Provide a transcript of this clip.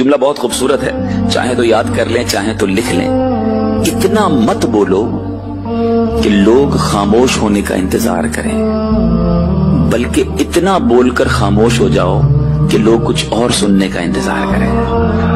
जुमला बहुत खूबसूरत है। चाहे तो याद कर लें, चाहे तो लिख लें। इतना मत बोलो कि लोग खामोश होने का इंतज़ार करें। बल्कि इतना बोलकर खामोश हो जाओ कि लोग कुछ और सुनने का इंतज़ार करें।